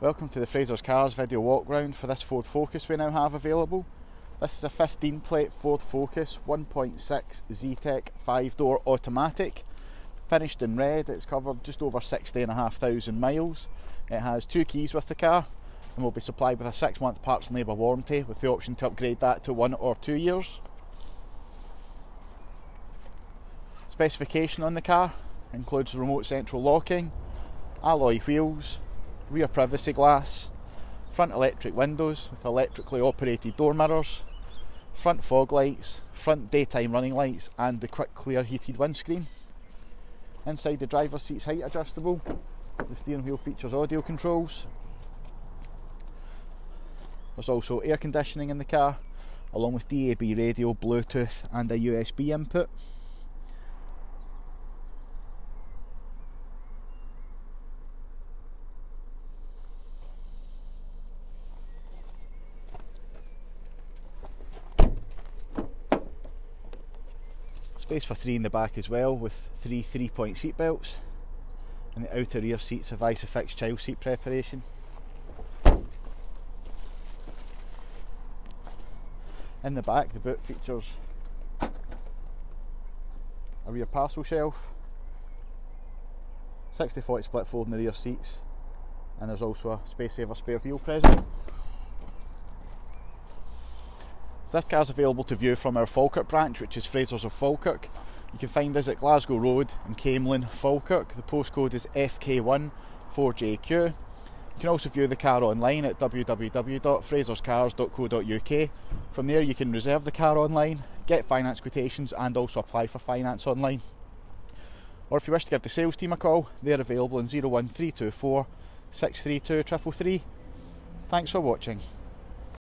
Welcome to the Fraser's Cars video walk round for this Ford Focus we now have available. This is a 15 plate Ford Focus 1.6 Zetec 5 door automatic. Finished in red, it's covered just over 60,500 miles. It has two keys with the car and will be supplied with a 6 month parts and labour warranty with the option to upgrade that to 1 or 2 years. Specification on the car includes remote central locking, alloy wheels, rear privacy glass, front electric windows with electrically operated door mirrors, front fog lights, front daytime running lights, and the quick clear heated windscreen. Inside the driver's seat's height adjustable. The steering wheel features audio controls. There's also air conditioning in the car, along with DAB radio, Bluetooth, and a USB input. Space for three in the back as well, with three three point seat belts. And the outer rear seats have Isofix child seat preparation. In the back, the boot features a rear parcel shelf, 60 40 split fold in the rear seats, and there's also a space saver spare wheel present. So this car is available to view from our Falkirk branch, which is Fraser's of Falkirk. You can find us at Glasgow Road in Camelon, Falkirk. The postcode is FK1 4JQ. You can also view the car online at www.fraserscars.co.uk. From there, you can reserve the car online, get finance quotations, and also apply for finance online. Or if you wish to give the sales team a call, they're available in 01324 632 333. Thanks for watching.